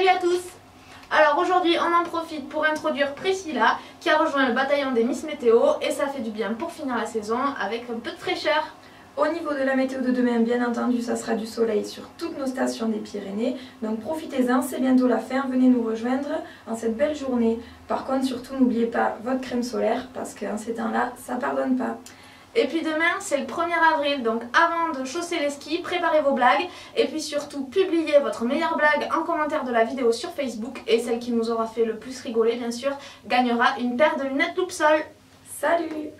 Salut à tous Alors aujourd'hui on en profite pour introduire Priscilla qui a rejoint le bataillon des Miss Météo et ça fait du bien pour finir la saison avec un peu de fraîcheur au niveau de la météo de demain, bien entendu, ça sera du soleil sur toutes nos stations des Pyrénées. Donc profitez-en, c'est bientôt la fin, venez nous rejoindre en cette belle journée. Par contre, surtout, n'oubliez pas votre crème solaire parce qu'en ces temps-là, ça ne pardonne pas. Et puis demain, c'est le 1er avril, donc avant de chausser les skis, préparez vos blagues. Et puis surtout, publiez votre meilleure blague en commentaire de la vidéo sur Facebook. Et celle qui nous aura fait le plus rigoler, bien sûr, gagnera une paire de lunettes loupe sol. Salut